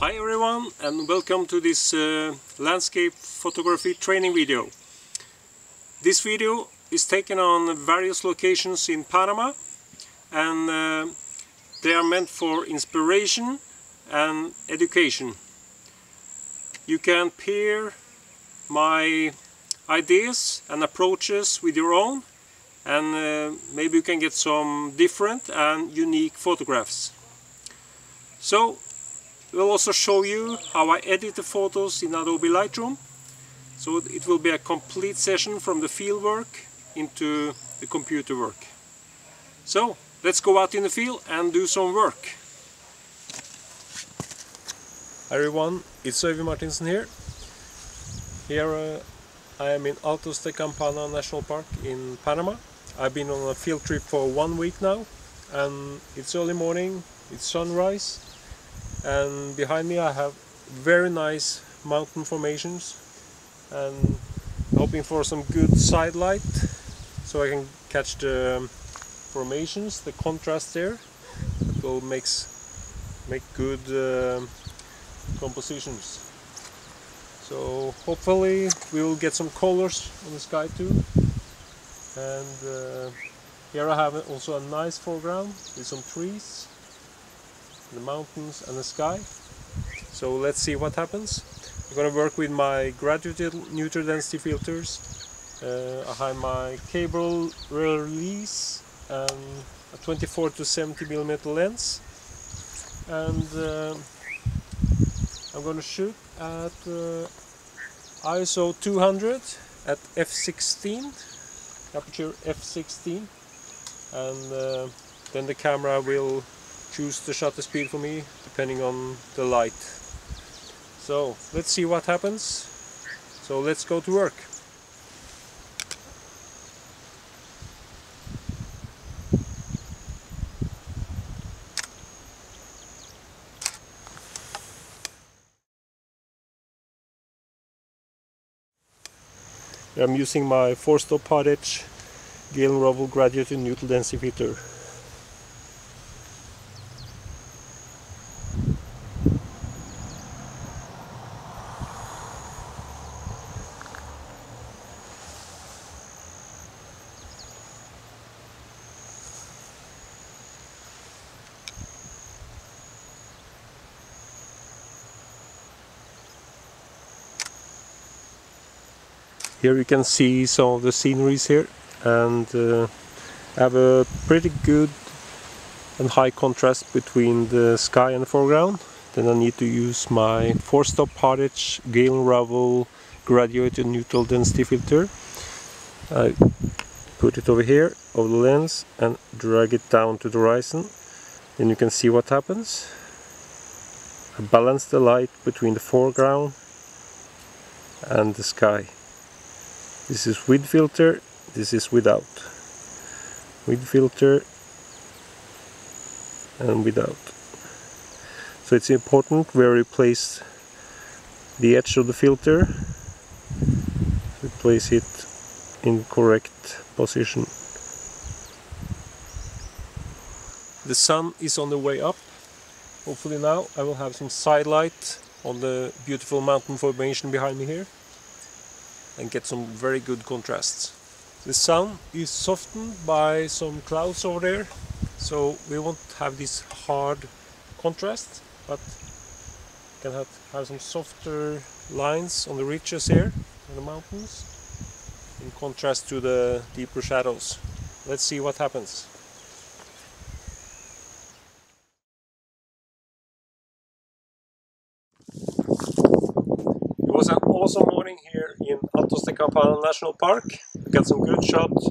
Hi everyone and welcome to this uh, landscape photography training video. This video is taken on various locations in Panama and uh, they are meant for inspiration and education. You can pair my ideas and approaches with your own and uh, maybe you can get some different and unique photographs. So we'll also show you how I edit the photos in Adobe Lightroom. So it will be a complete session from the field work into the computer work. So let's go out in the field and do some work. Hi everyone, it's Øyvind Martinsen here. Here uh, I am in Altos de Campana National Park in Panama. I've been on a field trip for one week now and it's early morning, it's sunrise and behind me I have very nice mountain formations and hoping for some good side light so I can catch the formations, the contrast there. That will makes make good uh, compositions. So hopefully we will get some colors on the sky too. And uh, here I have also a nice foreground with some trees the mountains and the sky. So let's see what happens. I'm gonna work with my graduated neutral density filters uh, I have my cable release and a 24 to 70 millimeter lens. And uh, I'm gonna shoot at uh, ISO 200 at f16 aperture f16 and uh, then the camera will choose the shutter speed for me depending on the light. So let's see what happens. So let's go to work. I'm using my 4-stop Potage Galen Rowell graduated neutral density filter Here you can see some of the sceneries here and uh, have a pretty good and high contrast between the sky and the foreground. Then I need to use my 4-stop Potage Galen Rowell graduated neutral density filter. I put it over here over the lens and drag it down to the horizon. Then you can see what happens. I balance the light between the foreground and the sky. This is with filter, this is without. With filter and without. So it's important where you place the edge of the filter to place it in correct position. The sun is on the way up. Hopefully now I will have some side light on the beautiful mountain formation behind me here and get some very good contrasts. The sun is softened by some clouds over there, so we won't have this hard contrast, but can have, have some softer lines on the ridges here on the mountains in contrast to the deeper shadows. Let's see what happens. It was an awesome morning here Campana National Park. We got some good shots,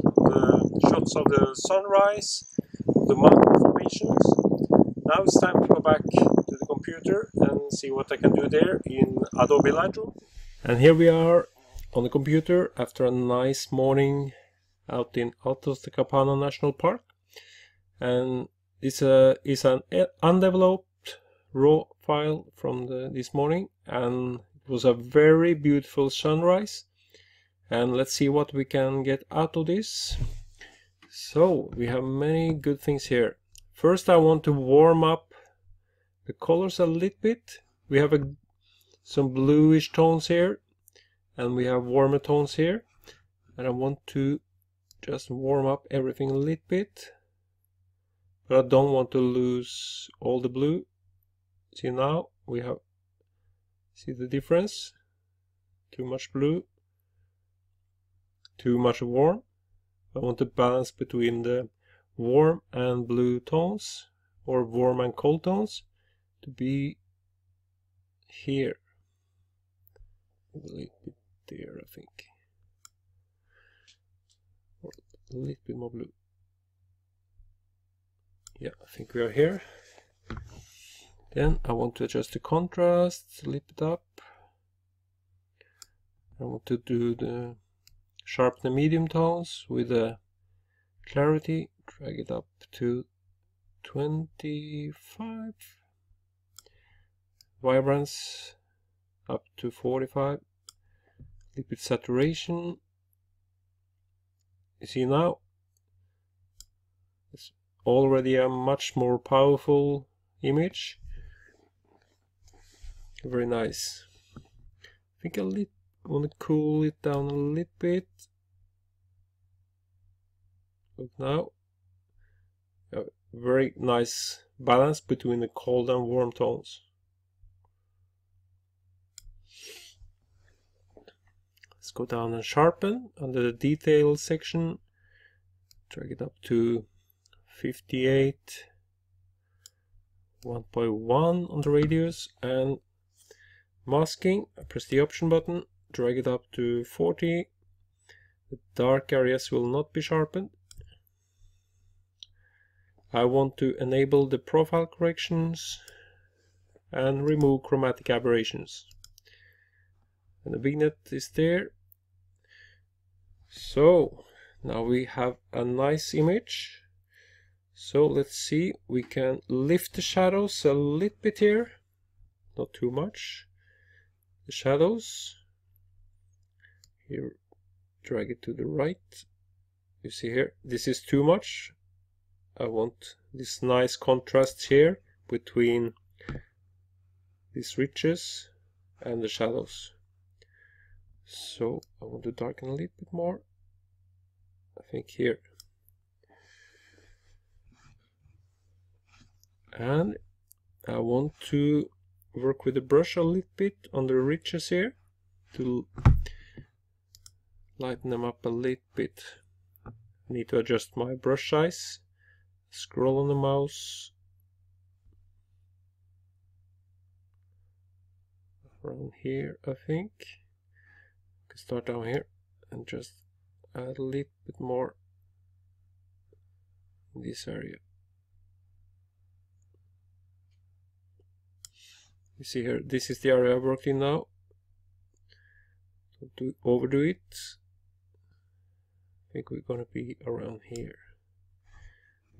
shots of the sunrise, the mountain formations. Now it's time to go back to the computer and see what I can do there in Adobe Lightroom. And here we are on the computer after a nice morning out in Altos de Campana National Park. And this uh, is an undeveloped raw file from the, this morning and it was a very beautiful sunrise and let's see what we can get out of this. So we have many good things here. First I want to warm up the colors a little bit. We have a, some bluish tones here and we have warmer tones here. And I want to just warm up everything a little bit. But I don't want to lose all the blue. See now we have see the difference? Too much blue too much warm. I want to balance between the warm and blue tones or warm and cold tones to be here. A little bit there I think. Or a little bit more blue. Yeah I think we are here. Then I want to adjust the contrast a it up. I want to do the sharpen the medium tones with the clarity drag it up to 25 vibrance up to 45 little bit saturation. You see now? It's already a much more powerful image. Very nice. I think I want to cool it down a little bit. Look now. A very nice balance between the cold and warm tones. Let's go down and sharpen. Under the detail section drag it up to 58 1.1 on the radius and masking. I press the option button drag it up to 40 the dark areas will not be sharpened. I want to enable the profile corrections and remove chromatic aberrations. And the vignette is there. So now we have a nice image. So let's see. We can lift the shadows a little bit here. Not too much. The shadows here drag it to the right. You see here this is too much. I want this nice contrast here between these ridges and the shadows. So I want to darken a little bit more. I think here. And I want to work with the brush a little bit on the ridges here to lighten them up a little bit. Need to adjust my brush size. Scroll on the mouse. Around here I think. Can start down here and just add a little bit more in this area. You see here this is the area I worked in now. Don't do, overdo it I think we're gonna be around here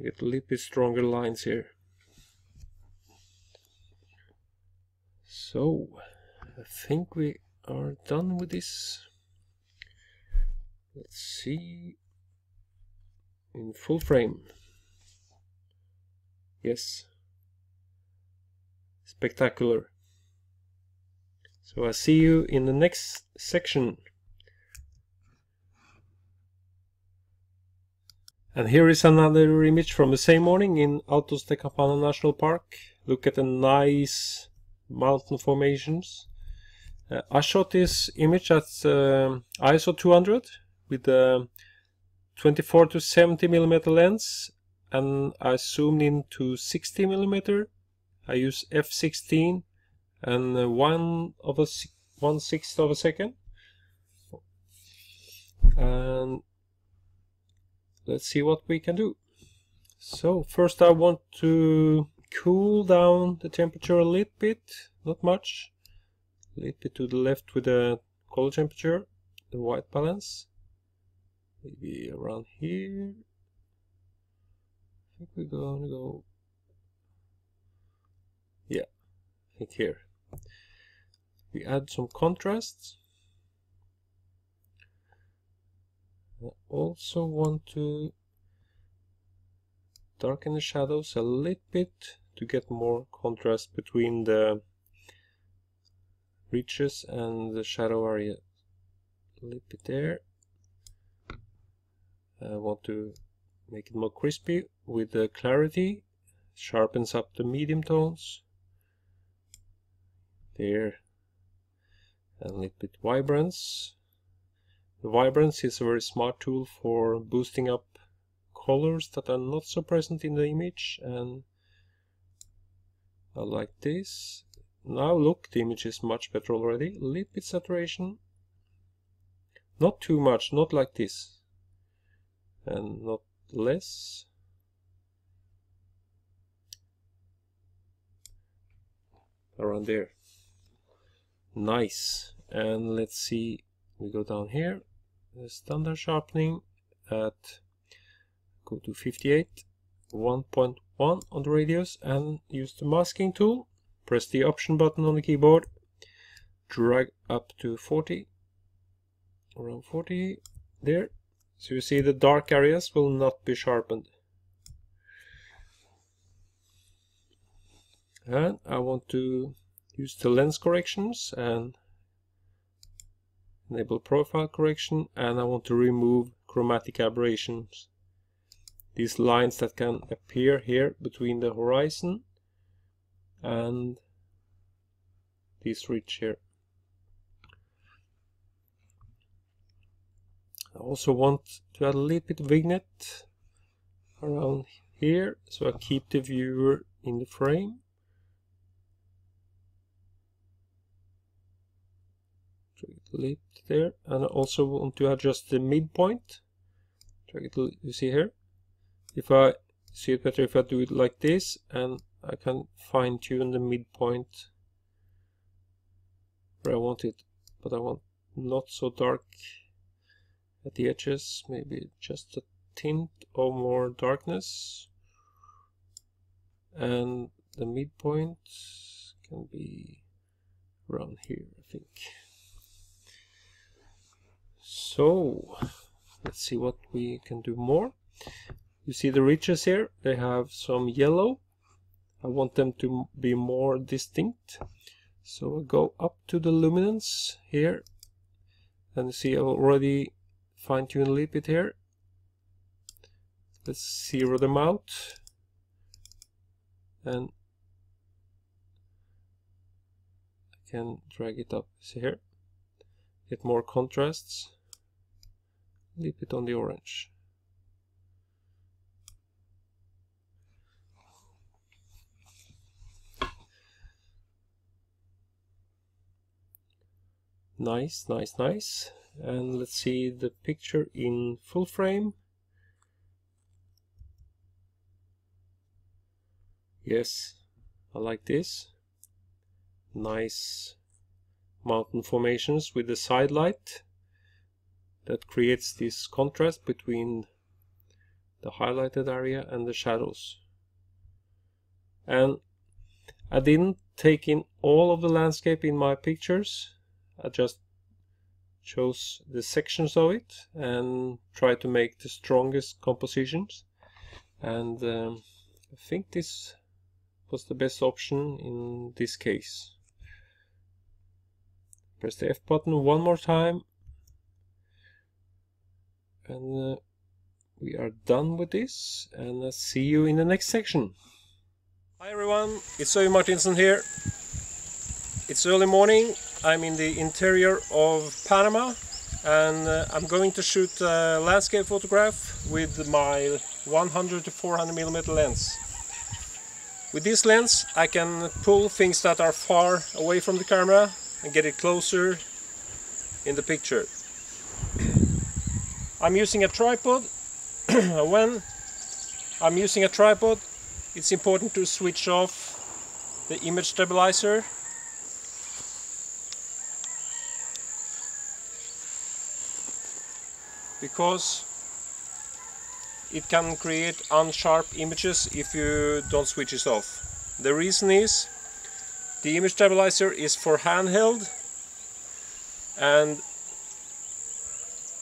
get a little bit stronger lines here. So, I think we are done with this. Let's see. In full frame. Yes. Spectacular. So I see you in the next section. And here is another image from the same morning in Altos de Campana National Park. Look at the nice mountain formations. Uh, I shot this image at uh, ISO 200 with a 24 to 70 millimeter lens and I zoomed in to 60 millimeter. I use f16 and uh, one of a one sixth of a second. And let's see what we can do. So first I want to cool down the temperature a little bit, not much. A little bit to the left with the color temperature, the white balance. Maybe around here. I think we're gonna go, yeah, I think here. We add some contrast. I also want to darken the shadows a little bit to get more contrast between the reaches and the shadow area a little bit there. I want to make it more crispy with the clarity, sharpens up the medium tones. There, and a little bit vibrance. The vibrance is a very smart tool for boosting up colors that are not so present in the image and I like this. Now look, the image is much better already. A little bit saturation. Not too much, not like this. And not less. Around there. Nice. And let's see, we go down here. The standard sharpening at go to 58 1.1 on the radius and use the masking tool. Press the option button on the keyboard. Drag up to 40 around 40 there. So you see the dark areas will not be sharpened. And I want to use the lens corrections and enable profile correction and I want to remove chromatic aberrations these lines that can appear here between the horizon and this ridge here. I also want to add a little bit of vignette around here so I keep the viewer in the frame. Little there and I also want to adjust the midpoint. Drag it, you see here? If I see it better if I do it like this and I can fine tune the midpoint where I want it. But I want not so dark at the edges maybe just a tint or more darkness. And the midpoint can be around here I think so let's see what we can do more. You see the ridges here? They have some yellow. I want them to be more distinct. So go up to the luminance here. And see I already fine-tuned a little bit here. Let's zero them out. And I can drag it up see here? Get more contrasts little bit on the orange Nice, nice, nice. And let's see the picture in full frame. Yes, I like this. Nice mountain formations with the side light that creates this contrast between the highlighted area and the shadows. And I didn't take in all of the landscape in my pictures I just chose the sections of it and try to make the strongest compositions and um, I think this was the best option in this case. Press the F button one more time and uh, we are done with this and I'll see you in the next section. Hi everyone, it's Øyvind Martinsen here. It's early morning I'm in the interior of Panama and uh, I'm going to shoot a landscape photograph with my 100 to 400 millimeter lens. With this lens I can pull things that are far away from the camera and get it closer in the picture. I'm using a tripod. when I'm using a tripod it's important to switch off the image stabilizer because it can create unsharp images if you don't switch it off. The reason is the image stabilizer is for handheld and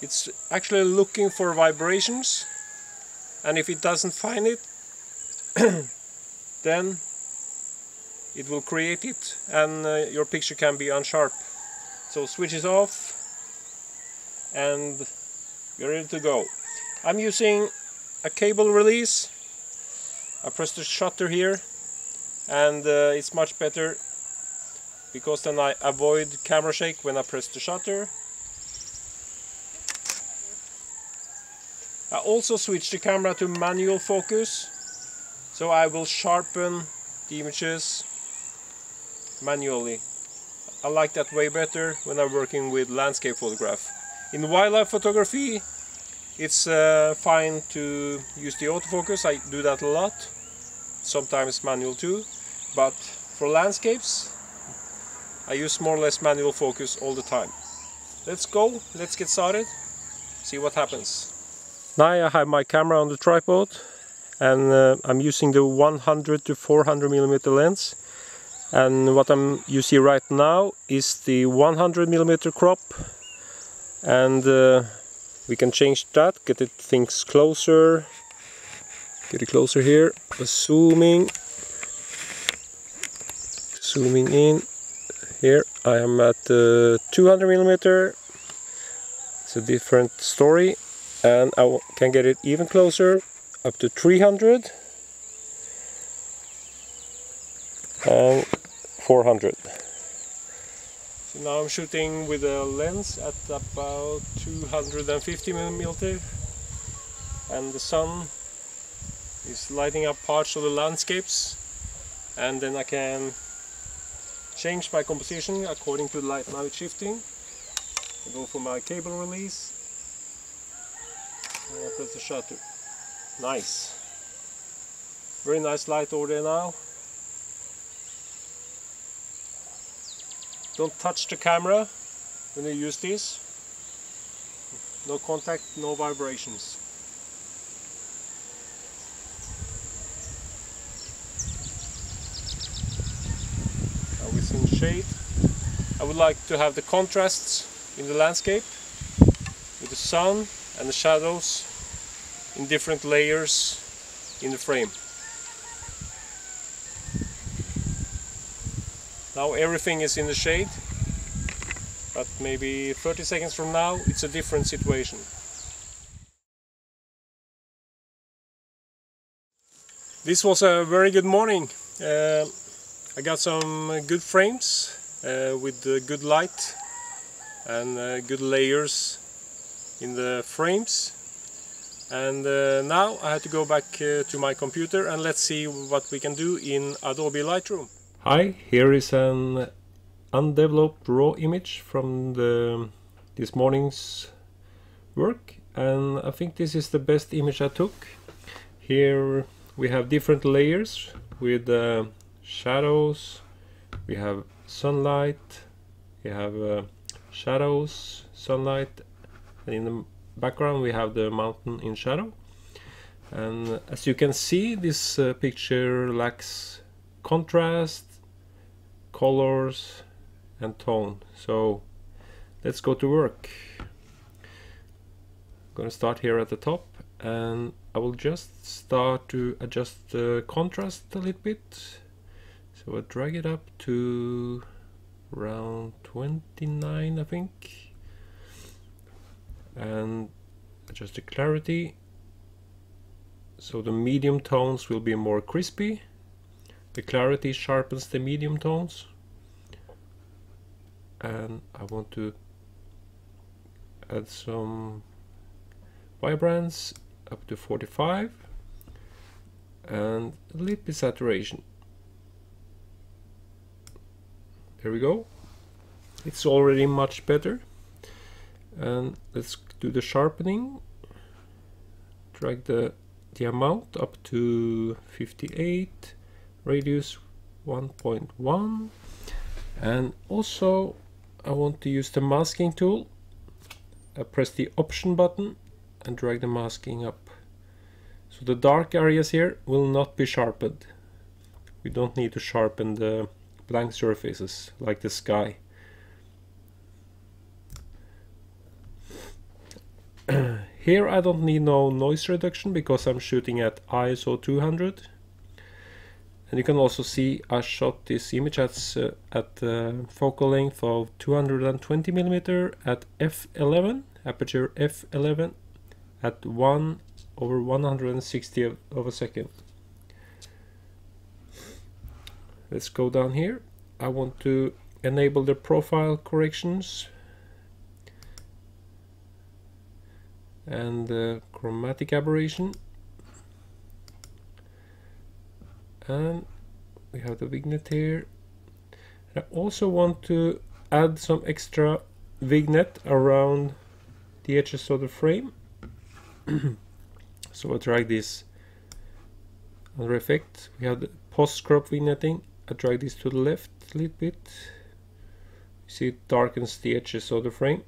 it's actually looking for vibrations and if it doesn't find it then it will create it and uh, your picture can be unsharp. So switch it off and you're ready to go. I'm using a cable release. I press the shutter here and uh, it's much better because then I avoid camera shake when I press the shutter. I also switched the camera to manual focus so I will sharpen the images manually. I like that way better when I'm working with landscape photograph. In wildlife photography it's uh, fine to use the autofocus, I do that a lot, sometimes manual too, but for landscapes I use more or less manual focus all the time. Let's go, let's get started, see what happens. Now I have my camera on the tripod and uh, I'm using the 100 to 400 millimeter lens. And what I'm you see right now is the 100 millimeter crop. And uh, we can change that get it things closer. Get it closer here. Zooming. Zooming in. Here I am at uh, 200 millimeter. It's a different story and I can get it even closer up to 300 and 400 so now I'm shooting with a lens at about 250 millimeter. And the sun is lighting up parts of the landscapes. And then I can change my composition according to the light now it's shifting. I go for my cable release and I press the shutter. Nice. Very nice light over there now. Don't touch the camera when you use this no contact no vibrations. In shade. I would like to have the contrasts in the landscape with the sun and the shadows in different layers in the frame. Now everything is in the shade, but maybe 30 seconds from now it's a different situation. This was a very good morning. Uh, I got some good frames uh, with good light and uh, good layers in the frames and uh, now I have to go back uh, to my computer and let's see what we can do in Adobe Lightroom. Hi, here is an undeveloped raw image from the this morning's work and I think this is the best image I took. Here we have different layers with uh, shadows we have sunlight we have uh, shadows sunlight in the background we have the mountain in shadow. And as you can see this uh, picture lacks contrast colors and tone. So let's go to work. I'm gonna start here at the top and I will just start to adjust the contrast a little bit. So I drag it up to around 29 I think and adjust the clarity. So the medium tones will be more crispy. The clarity sharpens the medium tones. And I want to add some vibrance up to 45 and a little bit saturation. There we go. It's already much better. And let's do the sharpening drag the the amount up to 58 radius 1.1 and also I want to use the masking tool. I press the option button and drag the masking up. So the dark areas here will not be sharpened. We don't need to sharpen the blank surfaces like the sky. Here I don't need no noise reduction because I'm shooting at ISO 200 and you can also see I shot this image at, uh, at uh, focal length of 220 millimeter at f11 aperture f11 at 1 over 160 of, of a second. Let's go down here. I want to enable the profile corrections and the chromatic aberration. And we have the vignette here. I also want to add some extra vignette around the edges of the frame. So I drag this under effect. We have the post crop vignetting. I drag this to the left a little bit. You see it darkens the edges of the frame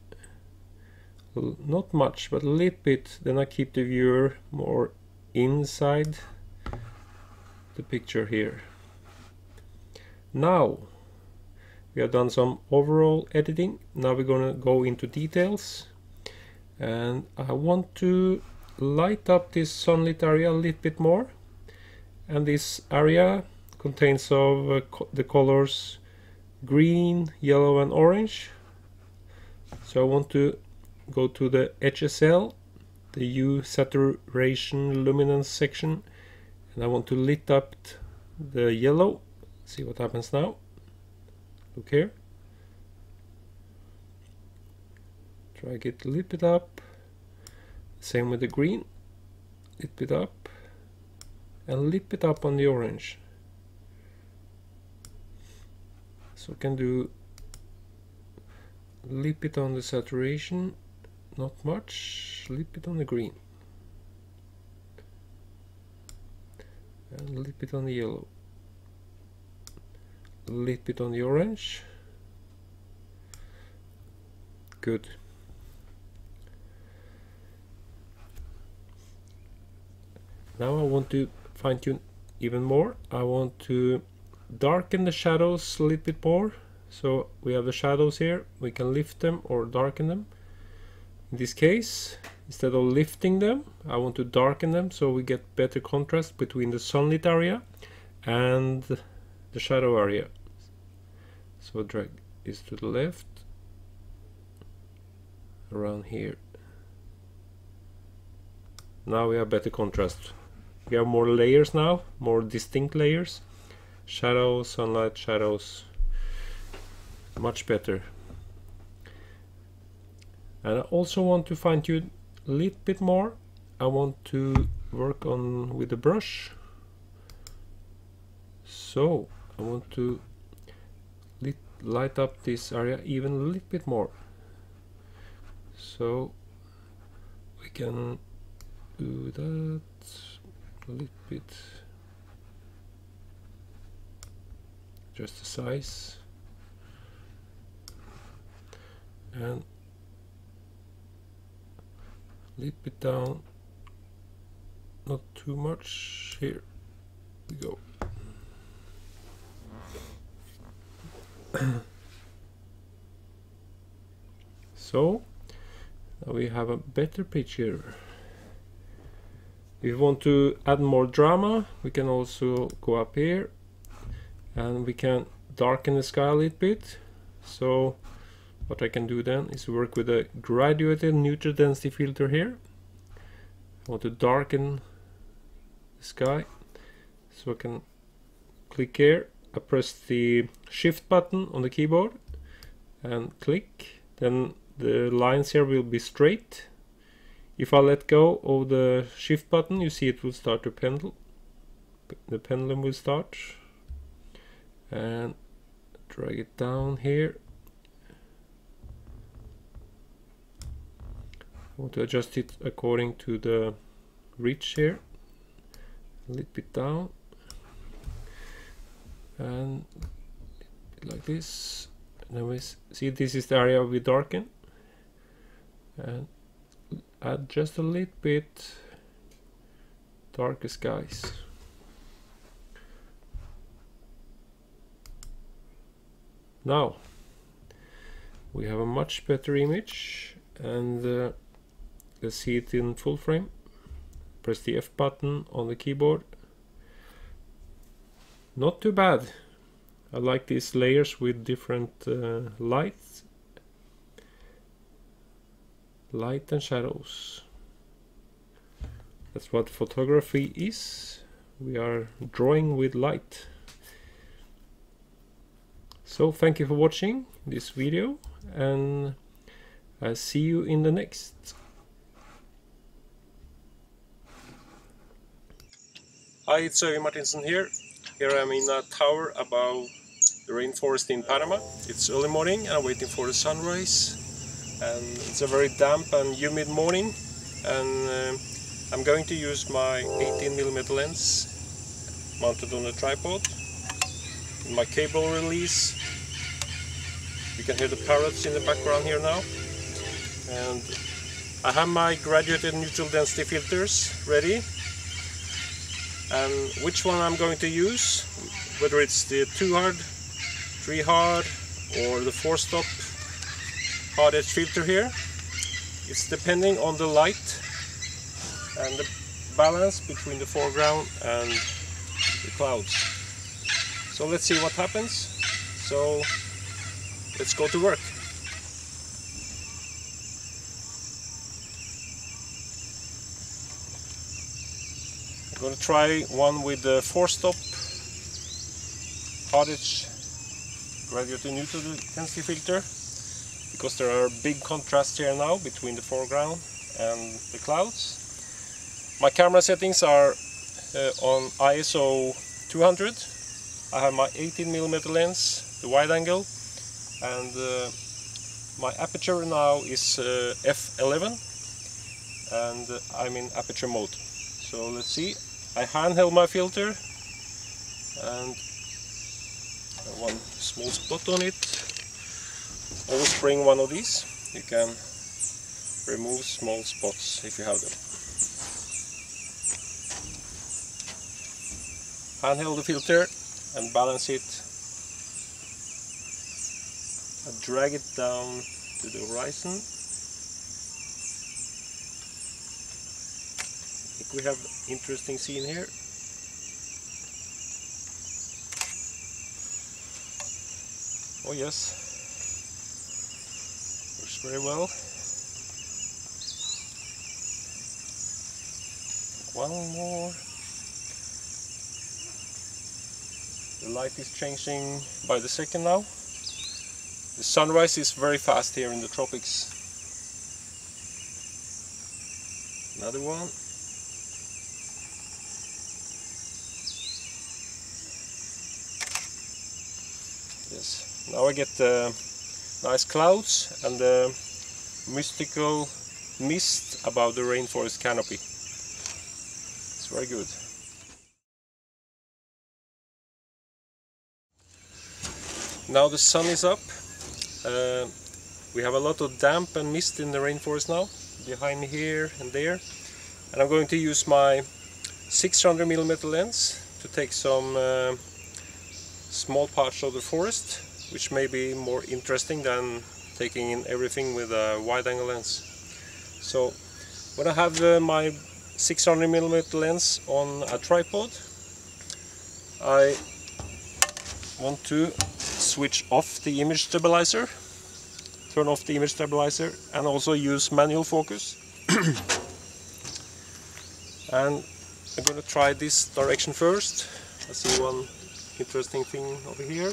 not much but a little bit. Then I keep the viewer more inside the picture here. Now we have done some overall editing. Now we're gonna go into details. And I want to light up this sunlit area a little bit more. And this area contains of uh, co the colors green yellow and orange. So I want to go to the HSL the hue saturation luminance section and I want to lit up the yellow. See what happens now. Look here. Drag it a bit up. Same with the green. Little bit up and a bit up on the orange. So I can do a bit on the saturation not much. A little bit on the green. And a little bit on the yellow. A little bit on the orange. Good. Now I want to fine tune even more. I want to darken the shadows a little bit more. So we have the shadows here. We can lift them or darken them in this case instead of lifting them I want to darken them so we get better contrast between the sunlit area and the shadow area. So drag is to the left around here. Now we have better contrast. We have more layers now more distinct layers. Shadows sunlight shadows much better and I also want to fine tune a little bit more. I want to work on with the brush. So I want to lit, light up this area even a little bit more. So we can do that a little bit. Just the size. And lip it down. Not too much. Here we go. So we have a better picture. If you want to add more drama we can also go up here and we can darken the sky a little bit. So what I can do then is work with a graduated neutral density filter here I want to darken the sky so I can click here I press the shift button on the keyboard and click then the lines here will be straight if I let go of the shift button, you see it will start to pendle. The pendulum will start. And drag it down here. Want to adjust it according to the reach here. A little bit down. And like this. And we see this is the area we darken. And add just a little bit darker skies. Now we have a much better image and uh, see it in full frame. Press the F button on the keyboard. not too bad. I like these layers with different uh, lights. Light and shadows. That's what photography is. We are drawing with light. So thank you for watching this video and I'll see you in the next. Hi, it's Øyvind Martinsen here. Here I am in a tower above the rainforest in Panama. It's early morning and I'm waiting for the sunrise. And it's a very damp and humid morning. And uh, I'm going to use my 18mm lens mounted on a tripod. My cable release. You can hear the parrots in the background here now. And I have my graduated neutral density filters ready and which one I'm going to use whether it's the 2 hard 3 hard or the 4 stop hard edge filter here it's depending on the light and the balance between the foreground and the clouds. So let's see what happens. So let's go to work I'm to try one with the 4-stop hard edge graduated neutral density filter because there are big contrasts here now between the foreground and the clouds. My camera settings are uh, on ISO 200. I have my 18mm lens, the wide angle, and uh, my aperture now is uh, f11 and uh, I'm in aperture mode. So let's see, I handheld my filter and one small spot on it. Always bring one of these. You can remove small spots if you have them. Handheld the filter and balance it. I drag it down to the horizon we have interesting scene here. Oh yes, works very well. One more. The light is changing by the second now. The sunrise is very fast here in the tropics. Another one. Now I get the nice clouds and the mystical mist above the rainforest canopy. It's very good. Now the sun is up. Uh, we have a lot of damp and mist in the rainforest now, behind here and there. And I'm going to use my 600mm lens to take some uh, small parts of the forest which may be more interesting than taking in everything with a wide angle lens. So when I have uh, my 600mm lens on a tripod I want to switch off the image stabilizer turn off the image stabilizer and also use manual focus and I'm going to try this direction first I see one interesting thing over here.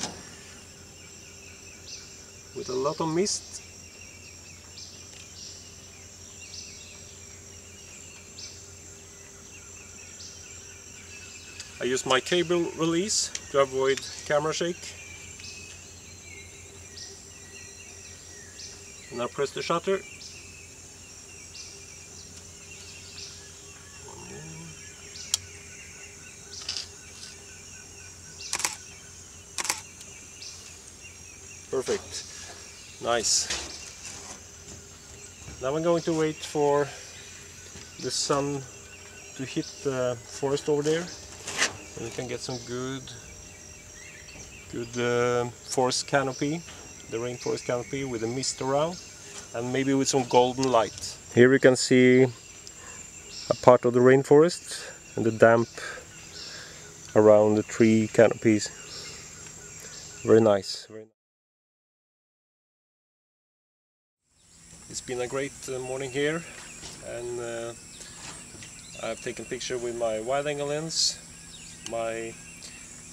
With a lot of mist. I use my cable release to avoid camera shake. And I press the shutter Perfect. Nice. Now I'm going to wait for the sun to hit the forest over there and we can get some good good uh, forest canopy the rainforest canopy with a mist around and maybe with some golden light here we can see a part of the rainforest and the damp around the tree canopies. Very nice. Very It's been a great uh, morning here and uh, I've taken picture with my wide angle lens, my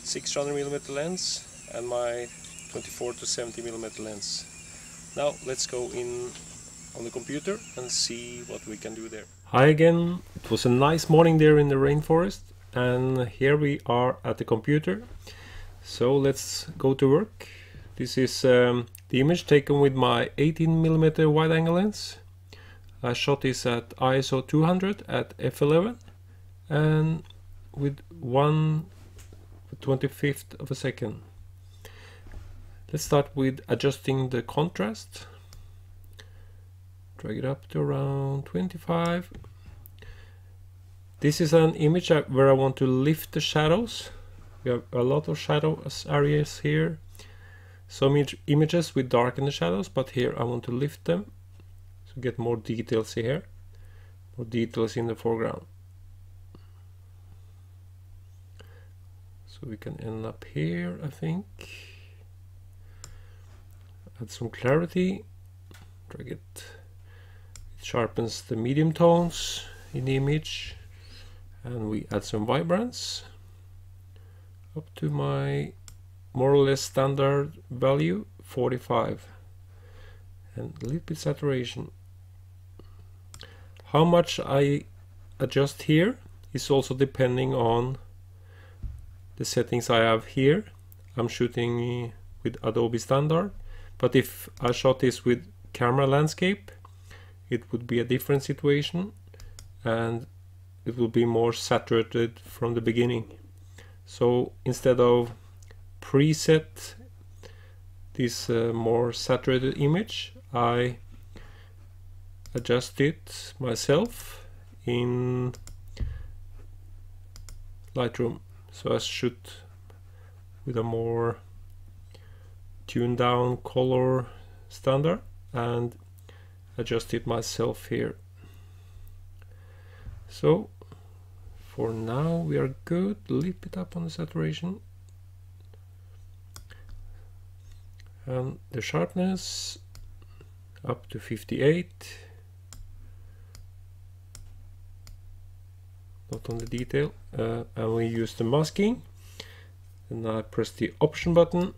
600mm lens and my 24 to 70mm lens. Now let's go in on the computer and see what we can do there. Hi again, it was a nice morning there in the rainforest and here we are at the computer. So let's go to work. This is um, the image taken with my 18mm wide angle lens. I shot this at ISO 200 at f11 and with 1 25th of a second. Let's start with adjusting the contrast. Drag it up to around 25. This is an image where I want to lift the shadows. We have a lot of shadow areas here. Some images with darken the shadows, but here I want to lift them. To get more details here. More details in the foreground. So we can end up here, I think. Add some clarity. Drag it. It sharpens the medium tones in the image. And we add some vibrance. Up to my more or less standard value 45 and a little bit saturation. How much I adjust here is also depending on the settings I have here. I'm shooting with Adobe Standard but if I shot this with camera landscape, it would be a different situation and it will be more saturated from the beginning. So instead of preset this uh, more saturated image, I adjust it myself in Lightroom. So I shoot with a more tune down color standard and adjust it myself here. So for now we are good. Leap it up on the saturation and the sharpness up to 58 not on the detail. Uh, and we use the masking. And I press the option button.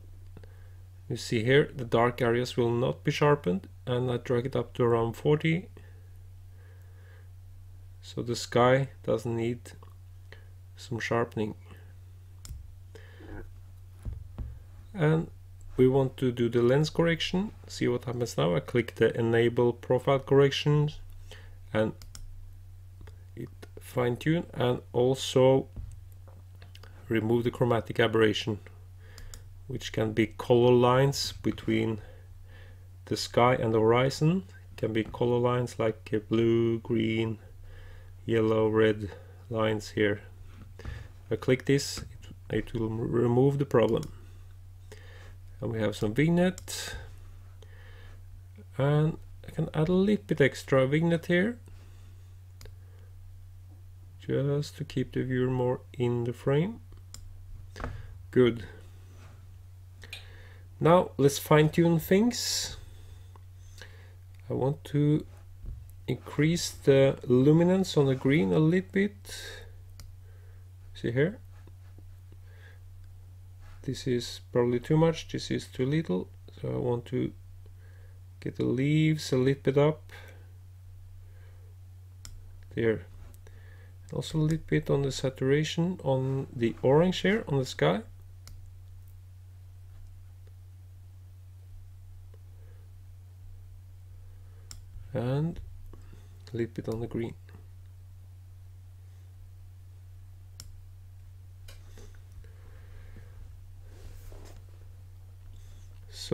You see here the dark areas will not be sharpened. And I drag it up to around 40 so the sky doesn't need some sharpening. And we want to do the lens correction see what happens now. I click the enable profile corrections and it fine-tune and also remove the chromatic aberration which can be color lines between the sky and the horizon. Can be color lines like uh, blue green yellow red lines here. I click this it, it will remove the problem and we have some vignette and I can add a little bit extra vignette here just to keep the viewer more in the frame good now let's fine tune things. I want to increase the luminance on the green a little bit. See here? This is probably too much, this is too little. So I want to get the leaves a little bit up. There. Also a little bit on the saturation on the orange here on the sky. and a little bit on the green.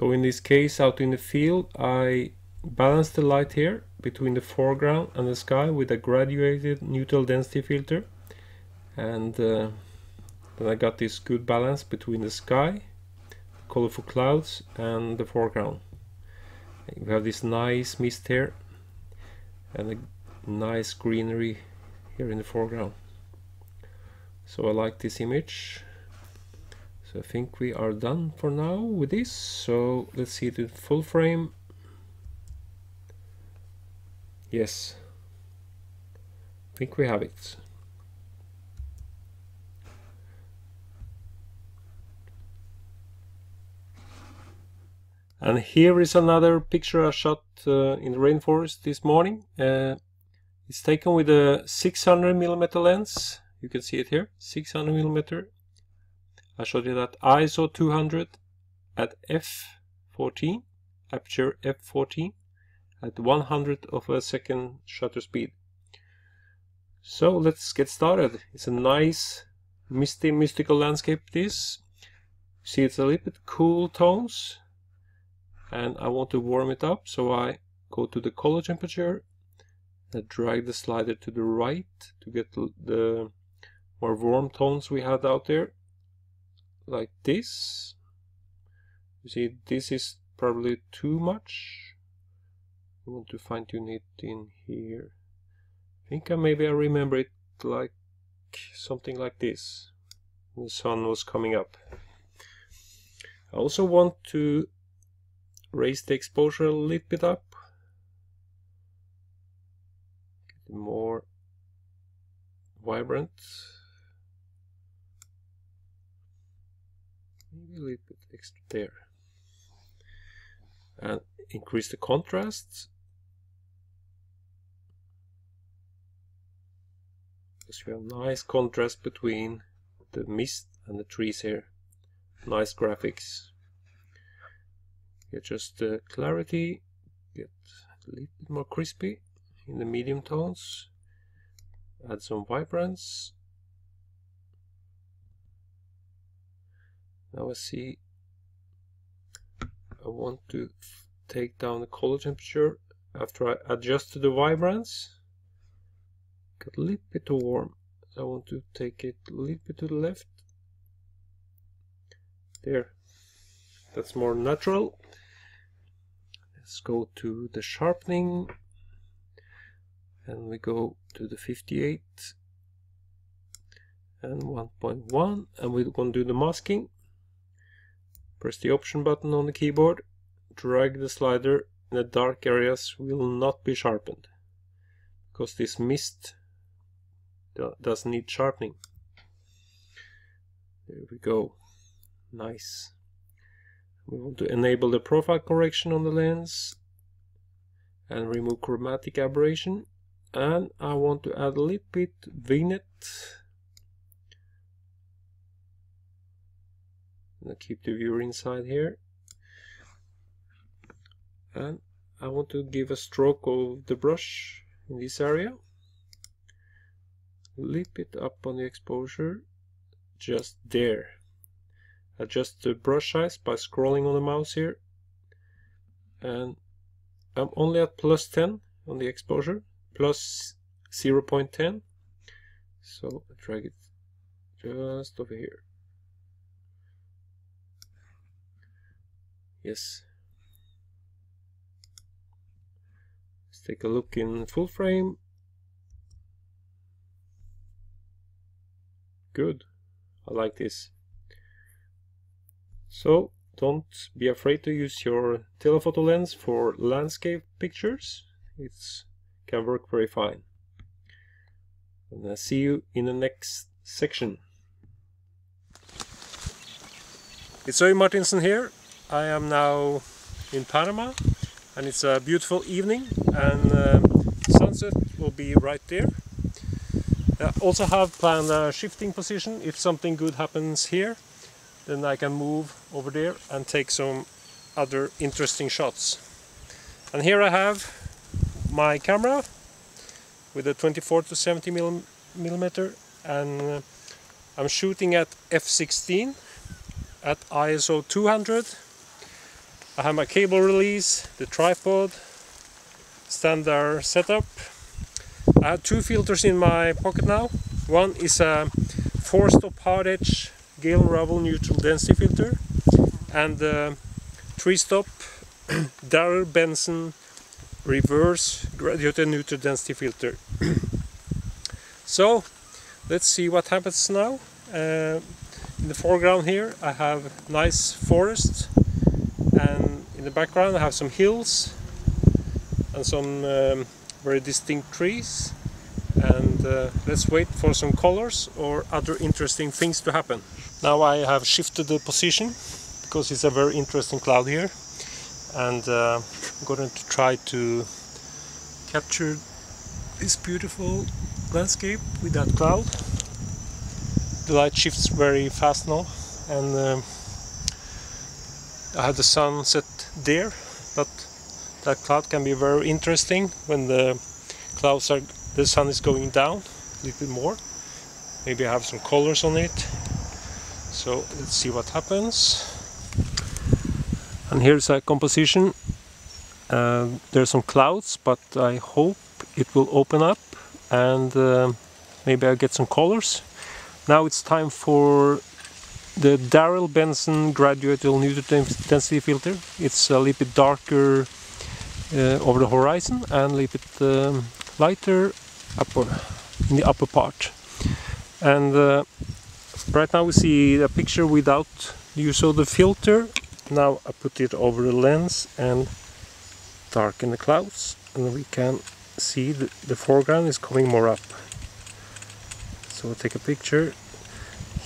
So in this case out in the field I balance the light here between the foreground and the sky with a graduated neutral density filter. And uh, then I got this good balance between the sky, colorful clouds and the foreground. We have this nice mist here and a nice greenery here in the foreground. So I like this image so I think we are done for now with this so let's see it in full frame yes I think we have it And here is another picture I shot uh, in the rainforest this morning. Uh, it's taken with a 600 millimeter lens. You can see it here, 600 millimeter. I shot it at ISO 200 at f14, aperture f14, at 100 of a second shutter speed. So let's get started. It's a nice misty mystical landscape this. See it's a little bit cool tones and I want to warm it up so I go to the color temperature and drag the slider to the right to get the more warm tones we had out there like this. You see this is probably too much. I want to fine tune it in here. I think I maybe I remember it like something like this. The sun was coming up. I also want to raise the exposure a little bit up. Get more vibrant. A little bit extra there. And increase the contrast. Because we have nice contrast between the mist and the trees here. Nice graphics get just the clarity, get a little bit more crispy in the medium tones, add some vibrance. Now I see I want to take down the color temperature after I adjust to the vibrance. Got a little bit too warm. So I want to take it a little bit to the left. There. That's more natural. Let's go to the sharpening and we go to the 58 and 1.1 and we're going to do the masking. Press the option button on the keyboard, drag the slider and the dark areas will not be sharpened because this mist doesn't need sharpening. There we go. Nice. We want to enable the profile correction on the lens and remove chromatic aberration and I want to add a little bit vignette keep the viewer inside here. And I want to give a stroke of the brush in this area. A it up on the exposure just there. Adjust the brush size by scrolling on the mouse here. And I'm only at plus 10 on the exposure plus 0.10 so drag it just over here yes let's take a look in full frame good I like this so don't be afraid to use your telephoto lens for landscape pictures. It can work very fine. And I'll see you in the next section. It's Øyvind Martinsen here. I am now in Panama and it's a beautiful evening and uh, sunset will be right there. I also have planned a shifting position if something good happens here then I can move over there and take some other interesting shots. And here I have my camera with a 24 to 70 millimeter and uh, I'm shooting at f16 at ISO 200. I have my cable release, the tripod, standard setup. I have two filters in my pocket now. One is a 4-stop hard edge Galen Rowell neutral density filter and the three stop Daryl Benson reverse graduated neutral density filter. so let's see what happens now. Uh, in the foreground here I have nice forest in the background I have some hills and some um, very distinct trees and uh, let's wait for some colors or other interesting things to happen. Now I have shifted the position because it's a very interesting cloud here and uh, I'm going to try to capture this beautiful landscape with that cloud. The light shifts very fast now and um, I have the sun set there but that cloud can be very interesting when the clouds are the sun is going down a little more. Maybe I have some colors on it. So let's see what happens. And here's a composition. Uh, there's some clouds but I hope it will open up and uh, maybe I'll get some colors. Now it's time for the Daryl Benson graduate neutral density filter. It's a little bit darker uh, over the horizon and a little bit um, lighter upper in the upper part. And uh, right now we see a picture without use of the filter. Now I put it over the lens and darken the clouds and we can see the, the foreground is coming more up. So we'll take a picture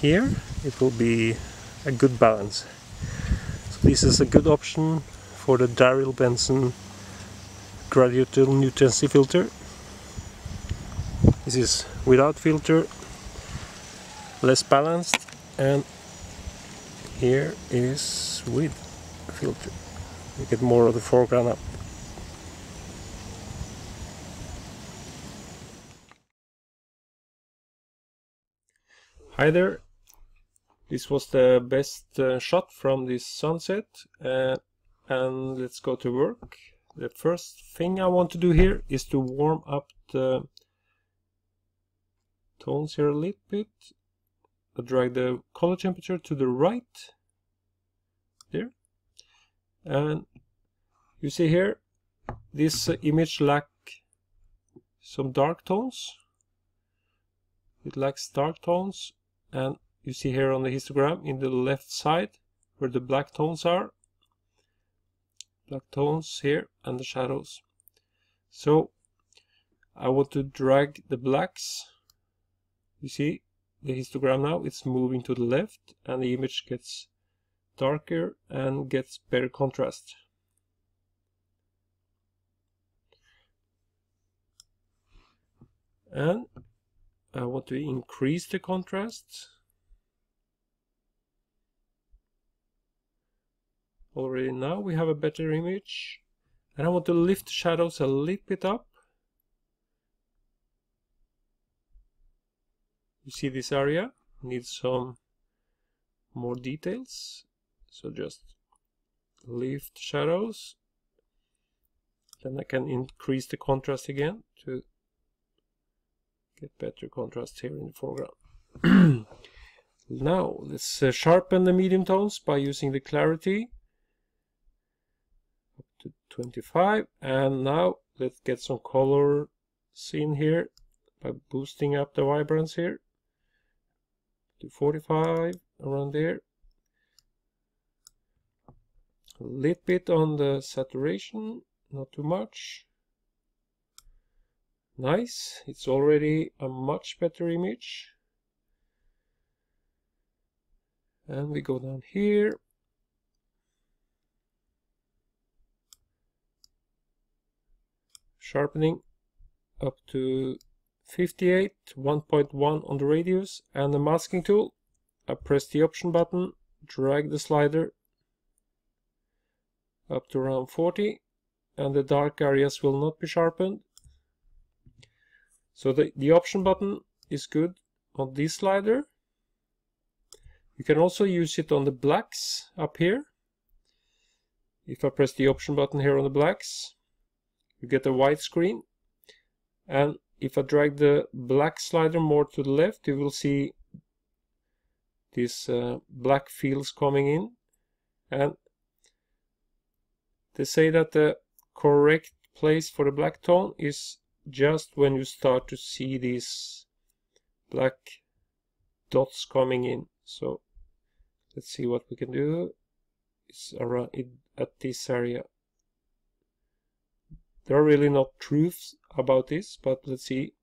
here it will be a good balance. So this is a good option for the Daryl Benson graduate new density filter. This is without filter less balanced and here is with filter. You get more of the foreground up. Hi there this was the best uh, shot from this sunset uh, and let's go to work. The first thing I want to do here is to warm up the tones here a little bit. I drag the color temperature to the right there. And you see here this uh, image lack some dark tones. It lacks dark tones and you see here on the histogram in the left side where the black tones are. Black tones here and the shadows. So I want to drag the blacks. You see the histogram now it's moving to the left and the image gets darker and gets better contrast. And I want to increase the contrast already now. We have a better image. And I want to lift shadows a little bit up. You see this area? Needs some more details. So just lift shadows. Then I can increase the contrast again to get better contrast here in the foreground. Now let's uh, sharpen the medium tones by using the clarity to 25 and now let's get some color seen here by boosting up the vibrance here. To 45 around there. A little bit on the saturation not too much. Nice. It's already a much better image. And we go down here sharpening up to 58 1.1 on the radius and the masking tool. I press the option button drag the slider up to around 40 and the dark areas will not be sharpened. So the, the option button is good on this slider. You can also use it on the blacks up here. If I press the option button here on the blacks you get a white screen and if I drag the black slider more to the left, you will see these uh, black fields coming in. And they say that the correct place for the black tone is just when you start to see these black dots coming in. So let's see what we can do. It's around it at this area there are really not truths about this but let's see.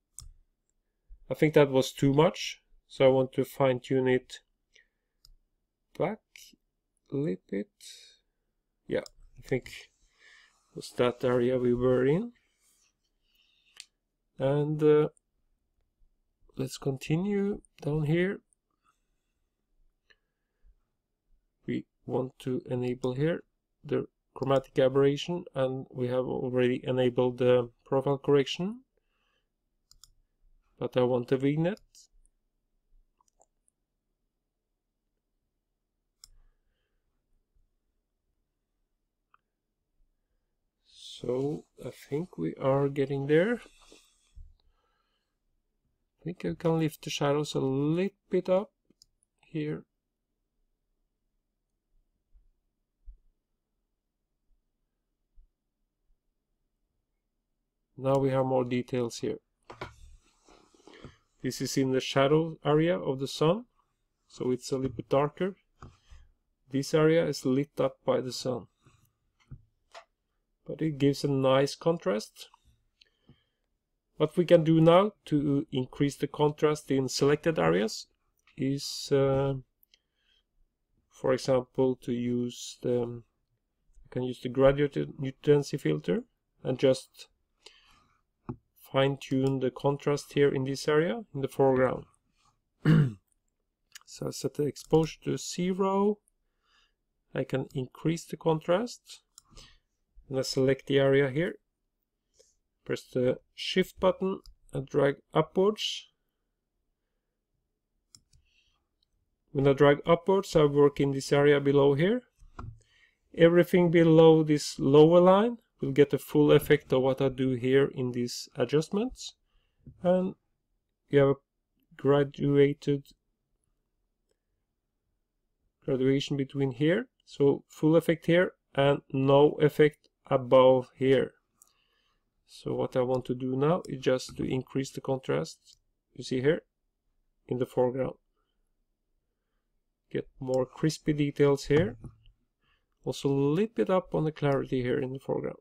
I think that was too much so I want to fine tune it back a little bit. Yeah I think was that area we were in. And uh, let's continue down here. We want to enable here the chromatic aberration and we have already enabled the profile correction. But I want the vignette so I think we are getting there. I think I can lift the shadows a little bit up here. Now we have more details here. This is in the shadow area of the sun, so it's a little bit darker. This area is lit up by the sun. But it gives a nice contrast. What we can do now to increase the contrast in selected areas is, uh, for example, to use the, you can use the graduated density filter and just fine tune the contrast here in this area in the foreground. so I set the exposure to zero. I can increase the contrast and I select the area here press the shift button and drag upwards when I drag upwards I work in this area below here everything below this lower line will get the full effect of what I do here in these adjustments and you have a graduated graduation between here so full effect here and no effect above here so what I want to do now is just to increase the contrast, you see here, in the foreground. Get more crispy details here. Also a little bit up on the clarity here in the foreground.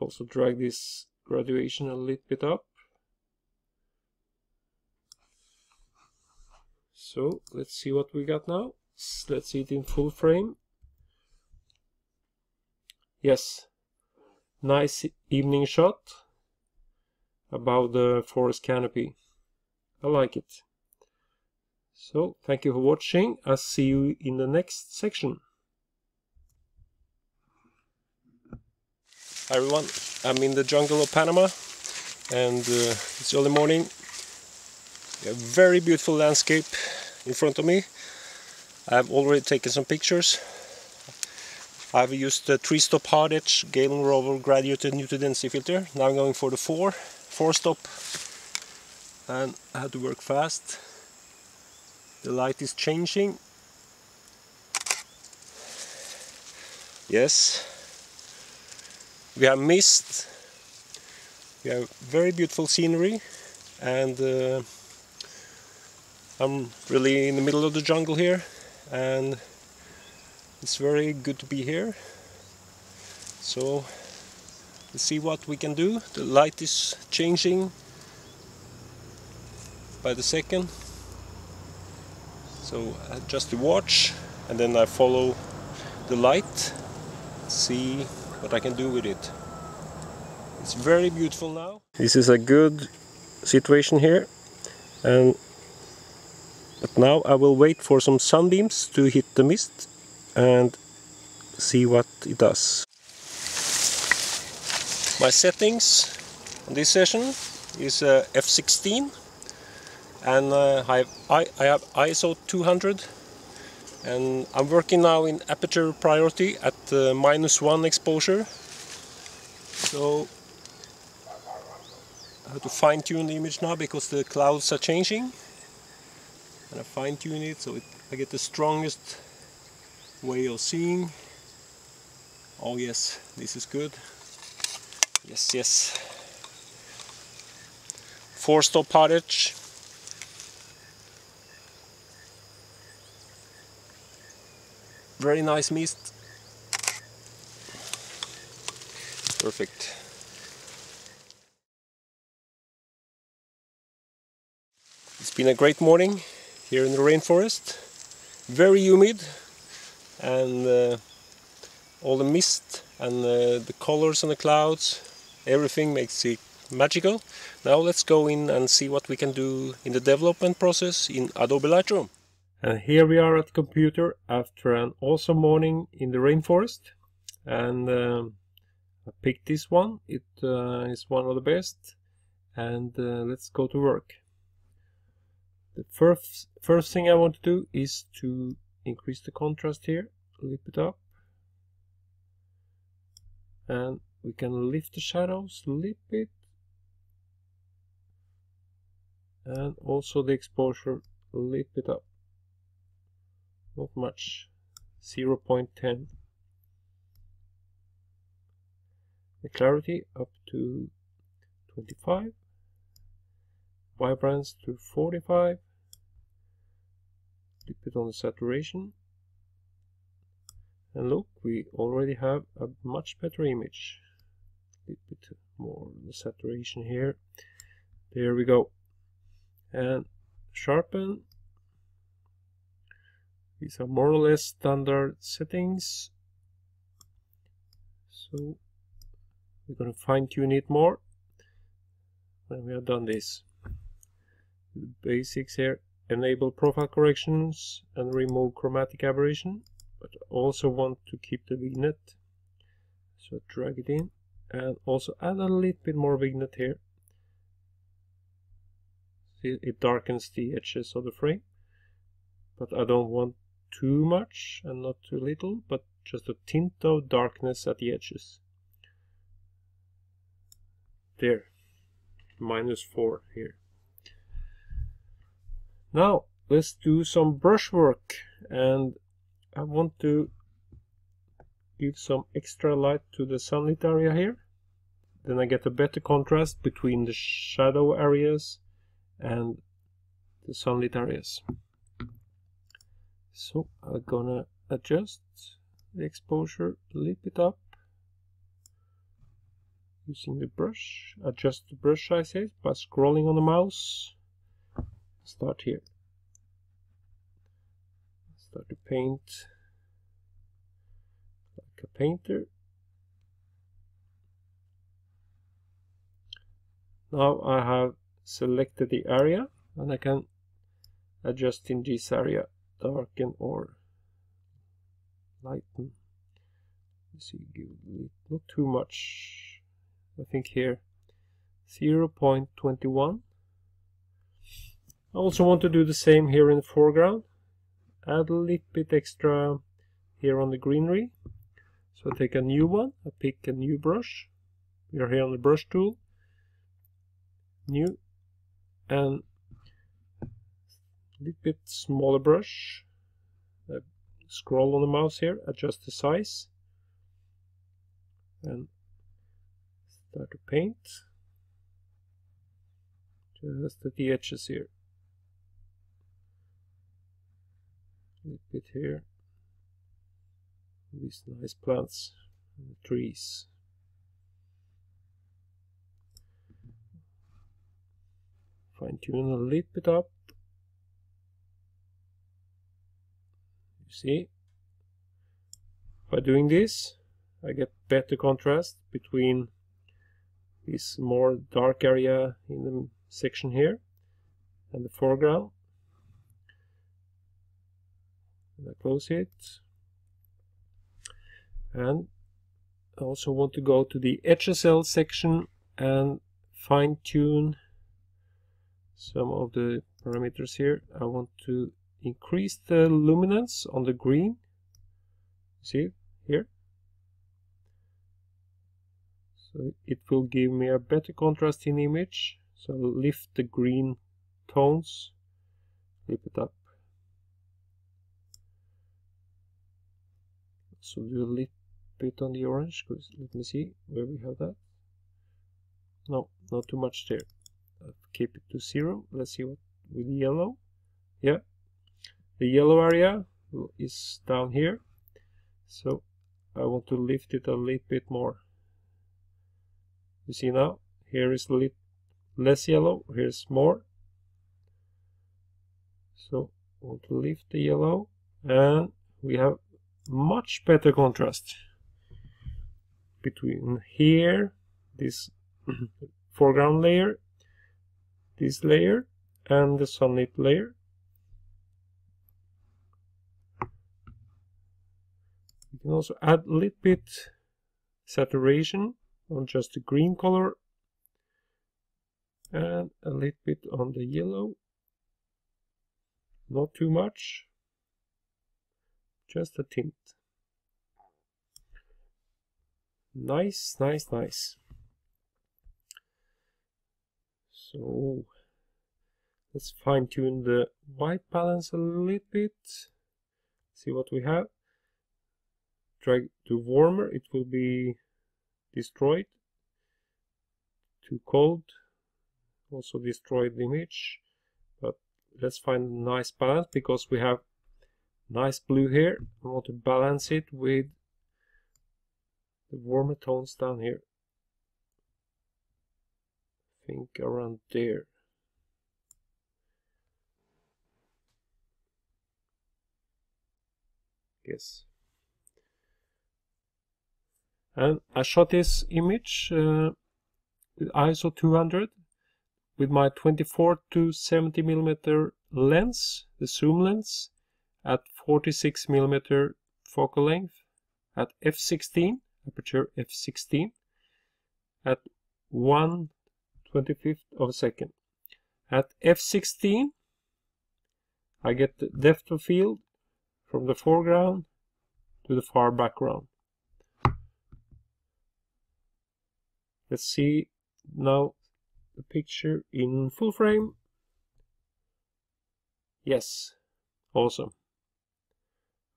Also drag this graduation a little bit up. So let's see what we got now. Let's see it in full frame. Yes, nice evening shot above the forest canopy. I like it. So, thank you for watching. I'll see you in the next section. Hi everyone, I'm in the jungle of Panama and uh, it's early morning. A very beautiful landscape in front of me. I've already taken some pictures I've used the 3-stop hard edge Galen Rowell graduated neutral density filter. Now I'm going for the 4, 4 stop and I had to work fast. The light is changing. Yes. We have mist. We have very beautiful scenery. And uh, I'm really in the middle of the jungle here. And it's very good to be here. So let's see what we can do. The light is changing by the second. So uh, just to watch and then I follow the light. See what I can do with it. It's very beautiful now. This is a good situation here and but now I will wait for some sunbeams to hit the mist and see what it does. My settings on this session is uh, f16 and uh, I, have, I, I have ISO 200 and I'm working now in aperture priority at uh, minus one exposure so I have to fine tune the image now because the clouds are changing and I fine tune it so it, I get the strongest way of seeing. Oh yes, this is good. Yes, yes. four stop pottage. Very nice mist. Perfect. It's been a great morning here in the rainforest. Very humid and uh, all the mist and uh, the colors on the clouds, everything makes it magical. Now let's go in and see what we can do in the development process in Adobe Lightroom. And here we are at the computer after an awesome morning in the rainforest. And um, I picked this one. It uh, is one of the best. And uh, let's go to work. The first, first thing I want to do is to increase the contrast here, lift it up. And we can lift the shadows lift it. And also the exposure lift it up not much. 0 0.10 the clarity up to 25 vibrance to 45 dip it on the saturation. And look we already have a much better image. A bit more the saturation here. There we go. And sharpen these are more or less standard settings. So we're going to fine tune it more when we have done this. The basics here enable profile corrections and remove chromatic aberration but also want to keep the vignette so drag it in and also add a little bit more vignette here See, it darkens the edges of the frame but I don't want too much and not too little, but just a tint of darkness at the edges. There, minus 4 here. Now, let's do some brushwork and I want to give some extra light to the sunlit area here. Then I get a better contrast between the shadow areas and the sunlit areas. So I'm gonna adjust the exposure, a it up using the brush, adjust the brush sizes by scrolling on the mouse. Start here. Start to paint like a painter. Now I have selected the area and I can adjust in this area darken or lighten. Let's see, not too much. I think here 0.21. I also want to do the same here in the foreground. Add a little bit extra here on the greenery. So I take a new one, I pick a new brush. We are here on the brush tool. New. And little bit smaller brush. Uh, scroll on the mouse here, adjust the size, and start to paint. Just at the edges here. A little bit here. These nice plants and trees. Fine tune a little bit up see. By doing this I get better contrast between this more dark area in the section here and the foreground. And I close it. And I also want to go to the HSL section and fine-tune some of the parameters here. I want to increase the luminance on the green. See here? So it will give me a better contrast in image. So lift the green tones flip it up. So do a little bit on the orange because let me see where we have that. No not too much there. Keep it to zero. Let's see what with yellow. Yeah the yellow area is down here. So I want to lift it a little bit more. You see now here is less yellow here's more. So I want to lift the yellow and we have much better contrast between here this foreground layer this layer and the sunlit layer can also add a little bit saturation on just the green color and a little bit on the yellow. Not too much just a tint. Nice nice nice. So let's fine tune the white balance a little bit see what we have drag to warmer it will be destroyed. Too cold also destroyed the image. But let's find a nice balance because we have nice blue here. I want to balance it with the warmer tones down here. I think around there. Yes and I shot this image uh, with ISO 200 with my 24 to 70 millimeter lens, the zoom lens, at 46 millimeter focal length, at f16, aperture f16, at 1 25th of a second. At f16, I get the depth of field from the foreground to the far background. Let's see now the picture in full frame. Yes, awesome.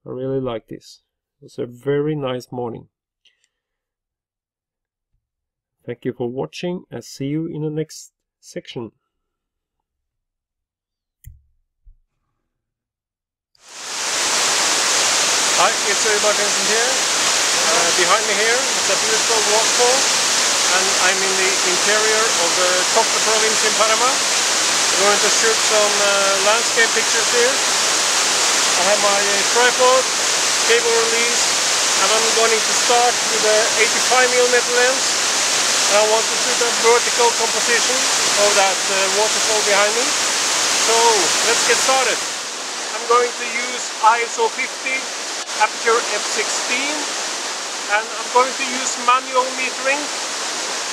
I really like this. It's a very nice morning. Thank you for watching and see you in the next section. Hi, it's Martinsen here. Uh, behind me here is a beautiful waterfall and I'm in the interior of the Tocta province in Panama. We're going to shoot some uh, landscape pictures here. I have my uh, tripod, cable release, and I'm going to start with the 85mm lens. And I want to shoot a vertical composition of that uh, waterfall behind me. So let's get started. I'm going to use ISO 50, aperture f16, and I'm going to use manual metering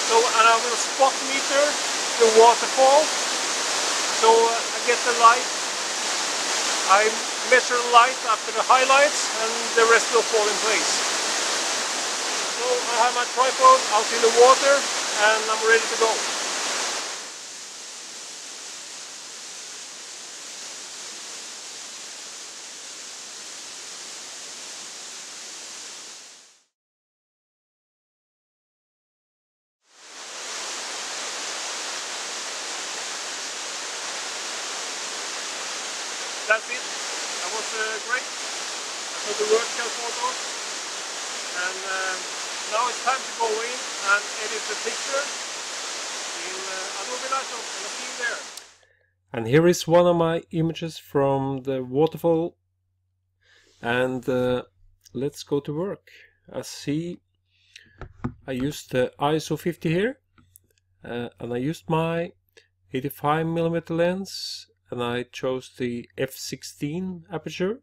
so, and I will spot meter the waterfall. So uh, I get the light. I measure the light after the highlights and the rest will fall in place. So I have my tripod out in the water and I'm ready to go. that's it. That was uh, great. I took the vertical photos and uh, now it's time to go in and edit the picture in uh, Adobe Lightroom and I'll see you there. And here is one of my images from the waterfall. And uh, let's go to work. I see I used the ISO 50 here uh, and I used my 85 millimeter lens and I chose the f16 aperture.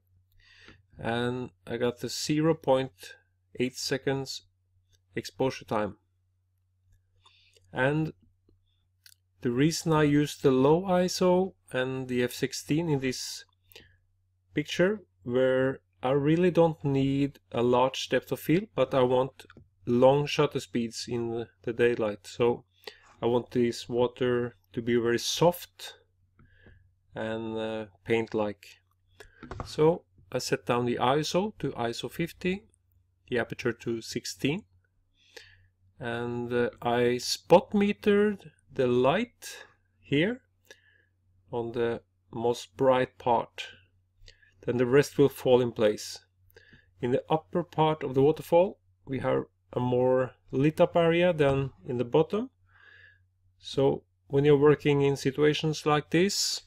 And I got the 0.8 seconds exposure time. And the reason I use the low ISO and the f16 in this picture where I really don't need a large depth of field but I want long shutter speeds in the daylight so I want this water to be very soft and uh, paint like. So I set down the ISO to ISO 50, the aperture to 16 and uh, I spot metered the light here on the most bright part then the rest will fall in place. In the upper part of the waterfall we have a more lit up area than in the bottom. So when you're working in situations like this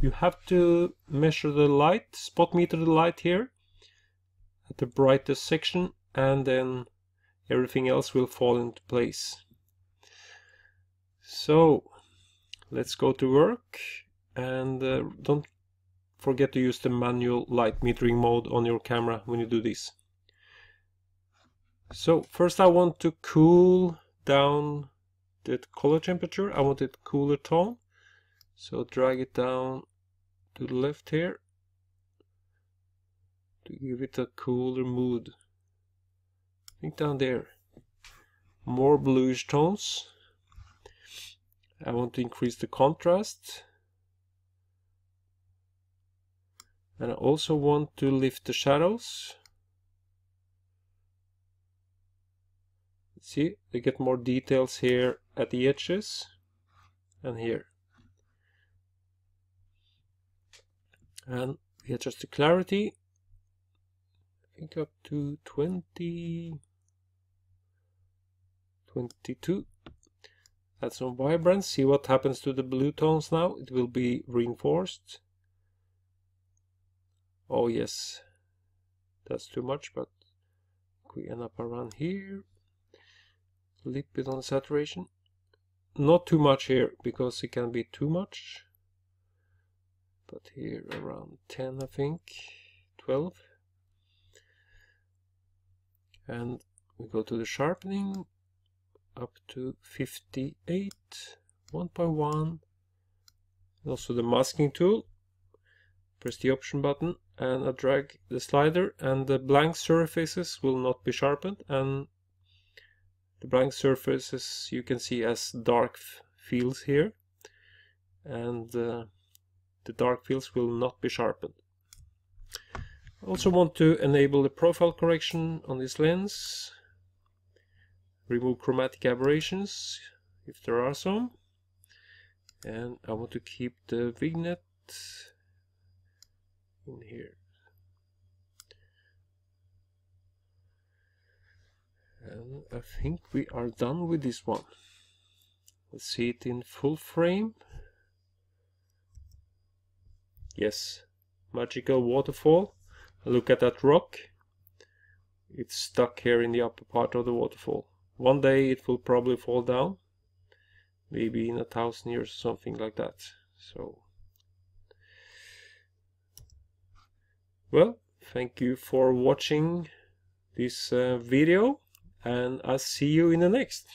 you have to measure the light spot meter the light here at the brightest section and then everything else will fall into place so let's go to work and uh, don't forget to use the manual light metering mode on your camera when you do this. So first I want to cool down the color temperature. I want it cooler tone. So drag it down to the left here to give it a cooler mood. I think down there more bluish tones I want to increase the contrast. And I also want to lift the shadows. See they get more details here at the edges and here. And we adjust the clarity. I think up to 20 22 add some vibrance. See what happens to the blue tones now. It will be reinforced. Oh yes. That's too much but we end up around here. A little bit on saturation. Not too much here because it can be too much. But here around 10 I think. 12 and we go to the sharpening up to 58 1.1 also the masking tool. Press the option button and I drag the slider and the blank surfaces will not be sharpened and the blank surfaces you can see as dark fields here and uh, the dark fields will not be sharpened. I also want to enable the profile correction on this lens remove chromatic aberrations if there are some. And I want to keep the vignette in here. And I think we are done with this one. Let's see it in full frame. Yes magical waterfall. Look at that rock. It's stuck here in the upper part of the waterfall one day it will probably fall down maybe in a thousand years something like that so well thank you for watching this uh, video and I'll see you in the next.